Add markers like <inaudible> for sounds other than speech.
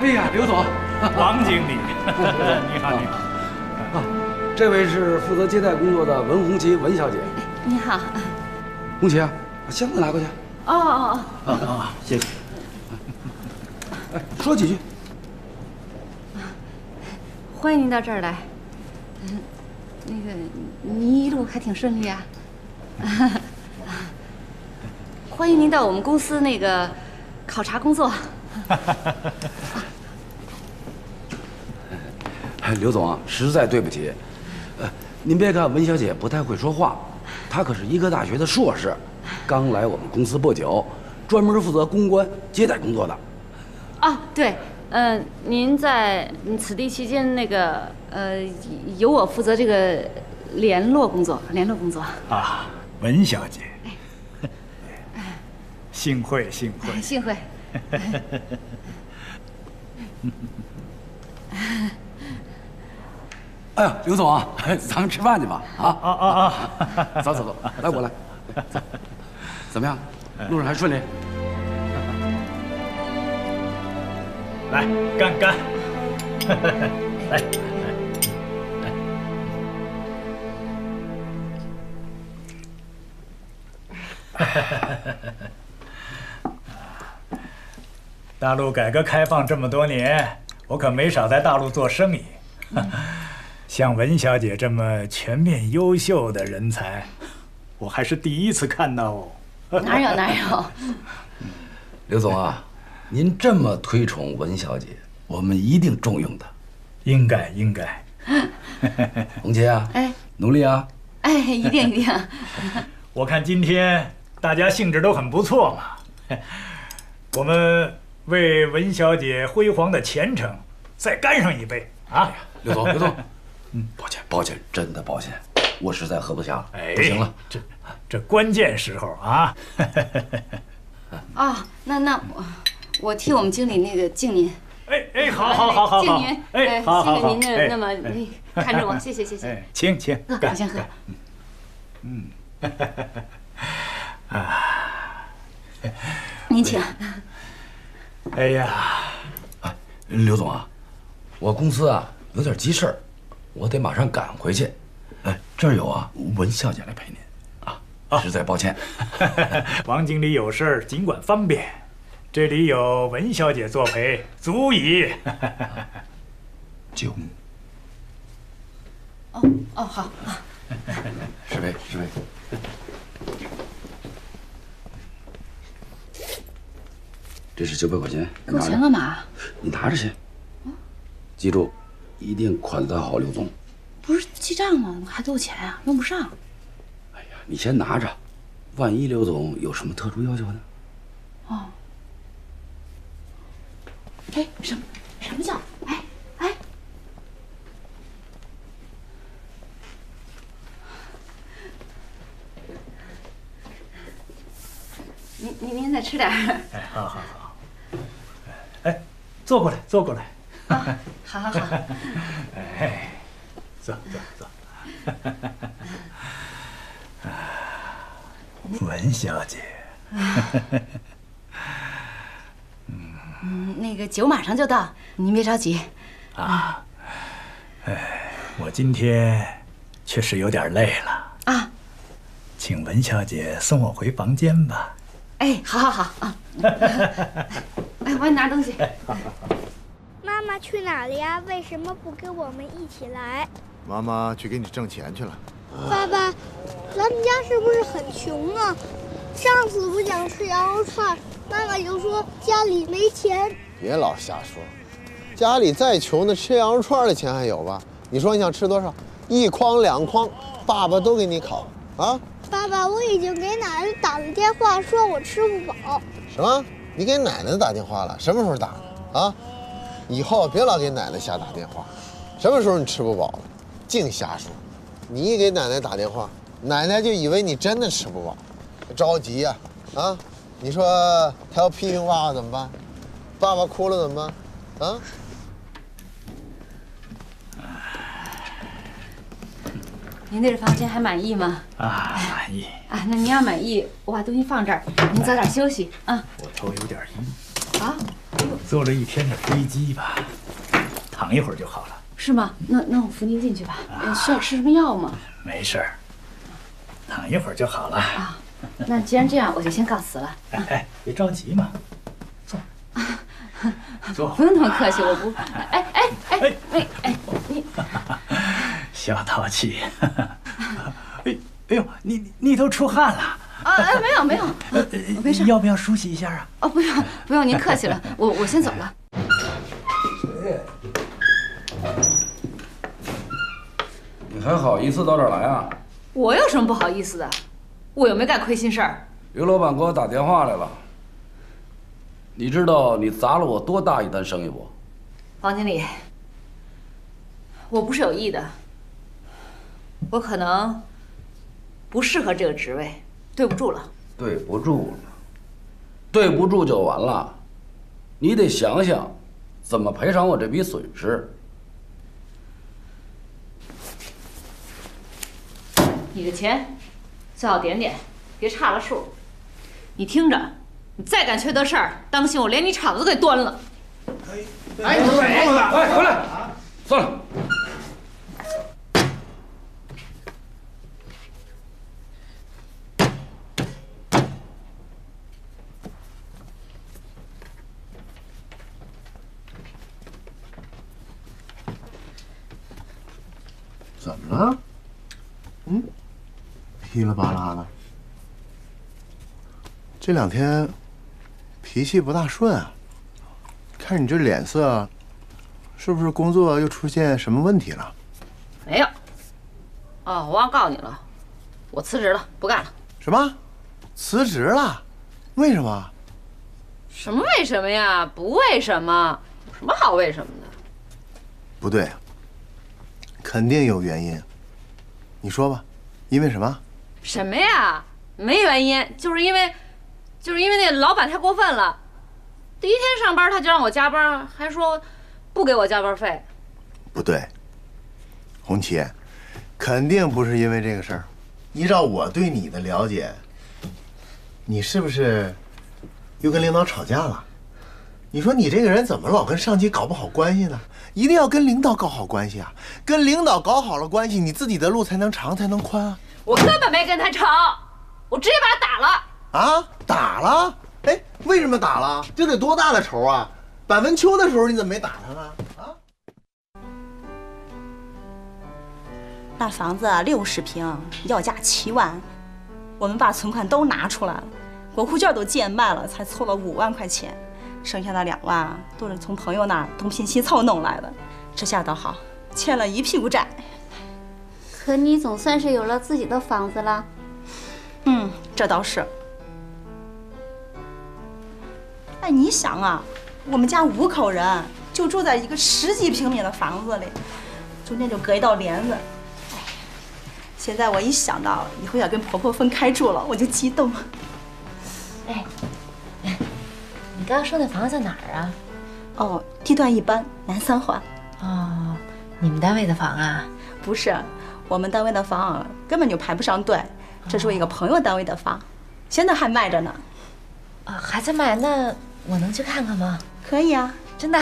哎呀，刘总，王经理，<laughs> 你好，你好。啊，这位是负责接待工作的文红旗文小姐。你好。红旗啊，把箱子拿过去。哦哦哦。啊啊，谢谢。哎，说几句。欢迎您到这儿来。嗯，那个，您一路还挺顺利啊。<laughs> 欢迎您到我们公司那个考察工作。<laughs> 刘总啊，实在对不起，呃，您别看文小姐不太会说话，她可是医科大学的硕士，刚来我们公司不久，专门负责公关接待工作的。啊，对，嗯，您在此地期间，那个呃，由我负责这个联络工作，联络工作。啊，文小姐，<laughs> 幸会幸会 <laughs> 幸会。<laughs> 哎呀，刘总啊，<laughs> 咱们吃饭去吧！啊啊啊啊！走走走，来我来。怎么样？路上还顺利？来，干干！来 <laughs> 来来！大陆改革开放这么多年，我可没少在大陆做生意。<laughs> 像文小姐这么全面优秀的人才，我还是第一次看到哦。哪 <laughs> 有哪有？<laughs> 刘总啊，您这么推崇文小姐，我们一定重用她。应该应该。红杰啊，哎，努力啊！哎，一定一定。我看今天大家兴致都很不错嘛，我们为文小姐辉煌的前程再干上一杯啊！刘总，<laughs> 刘总。嗯，抱歉，抱歉，真的抱歉，我实在喝不下了，不行了，这这关键时候啊！啊，那那我我替我们经理那个敬您，哎哎，好好好好，敬您，哎，好好好，您的那么看着我，谢谢谢谢，<laughs> 请请，我先喝，嗯，啊，您请，<laughs> 哎呀，哎，刘总啊，我公司啊有点急事儿。我得马上赶回去，哎，这儿有啊，文小姐来陪您，啊，实在抱歉。<laughs> 王经理有事儿尽管方便，这里有文小姐作陪，足矣。<laughs> 酒。哦哦，好啊，十杯，<laughs> 十杯。这是九百块钱，给我钱干嘛？你拿着去。记住。一定款待好刘总。不是记账吗？还给我钱啊？用不上。哎呀，你先拿着，万一刘总有什么特殊要求呢？哦。哎，什么？什么叫？哎哎。您您您再吃点哎，好好好。哎，坐过来，坐过来。好好好，<laughs> 哎，坐坐坐。文小姐，<laughs> 嗯，那个酒马上就到，您别着急。啊，哎，我今天确实有点累了啊，请文小姐送我回房间吧。哎，好好好啊。<laughs> 哎，我给你拿东西。哎，好好好。妈妈去哪了呀？为什么不跟我们一起来？妈妈去给你挣钱去了。爸爸，咱们家是不是很穷啊？上次不想吃羊肉串，妈妈就说家里没钱。别老瞎说，家里再穷，那吃羊肉串的钱还有吧？你说你想吃多少？一筐两筐，爸爸都给你烤啊！爸爸，我已经给奶奶打了电话，说我吃不饱。什么？你给奶奶打电话了？什么时候打的？啊？以后别老给奶奶瞎打电话，什么时候你吃不饱了，净瞎说。你一给奶奶打电话，奶奶就以为你真的吃不饱，着急呀！啊，你说她要批评爸爸怎么办？爸爸哭了怎么办？啊？您对这房间还满意吗？啊，满意。啊，那您要满意，我把东西放这儿，您早点休息啊。我头有点晕。啊？坐了一天的飞机吧，躺一会儿就好了。是吗？那那我扶您进去吧。呃需要吃什么药吗？没事儿，躺一会儿就好了。啊那既然这样，我就先告辞了。哎哎，别着急嘛，坐，坐 <laughs> 不。用那么客气，我不。<laughs> 哎哎哎哎哎小淘气。<laughs> 哎哎呦，你你你都出汗了，啊哎没有没有，呃没事要不要梳洗一下啊？哦不用不用，您客气了，我我先走了。谁你还好意思到这儿来啊？我有什么不好意思的？我又没干亏心事儿。刘老板给我打电话来了。你知道你砸了我多大一单生意不？王经理，我不是有意的，我可能不适合这个职位，对不住了。对不住了，对不住就完了。你得想想，怎么赔偿我这笔损失。你的钱最好点点，别差了数。你听着，你再敢缺德事儿，当心我连你厂子都给端了。哎，你谁？哎，回来！算了。怎么了？嗯，噼里啪啦的。这两天脾气不大顺啊。看你这脸色，是不是工作又出现什么问题了？没有。哦，我忘告诉你了，我辞职了，不干了。什么？辞职了？为什么？什么为什么呀？不为什么，有什么好为什么的？不对，肯定有原因。你说吧，因为什么？什么呀？没原因，就是因为，就是因为那老板太过分了。第一天上班他就让我加班，还说不给我加班费。不对，红旗，肯定不是因为这个事儿。依照我对你的了解，你是不是又跟领导吵架了？你说你这个人怎么老跟上级搞不好关系呢？一定要跟领导搞好关系啊！跟领导搞好了关系，你自己的路才能长，才能宽啊！我根本没跟他吵，我直接把他打了。啊，打了？哎，为什么打了？这得多大的仇啊！板文秋的时候你怎么没打他呢？啊？那房子六十平，要价七万，我们把存款都拿出来了，国库券都贱卖了，才凑了五万块钱，剩下的两万啊都是从朋友那儿东拼西凑弄来的。这下倒好，欠了一屁股债。可你总算是有了自己的房子了。嗯，这倒是。哎，你想啊，我们家五口人就住在一个十几平米的房子里，中间就隔一道帘子。哎，现在我一想到以后要跟婆婆分开住了，我就激动。哎，你刚刚说那房子在哪儿啊？哦，地段一般，南三环。哦，你们单位的房啊？不是，我们单位的房根本就排不上队，这是我一个朋友单位的房，现在还卖着呢。啊，还在卖？那我能去看看吗？可以啊，